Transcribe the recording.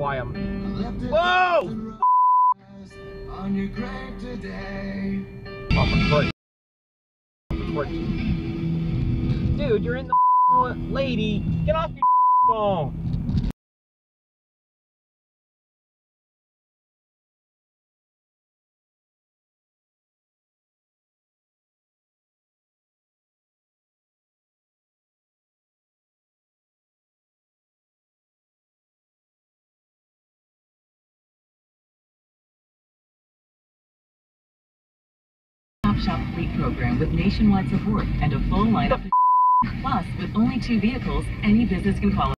why I'm. Whoa! On your grave today. Off a foot. Dude, you're in the lady. Get off your phone. Stop Shop Fleet program with nationwide support and a full lineup. Plus, with only two vehicles, any business can qualify.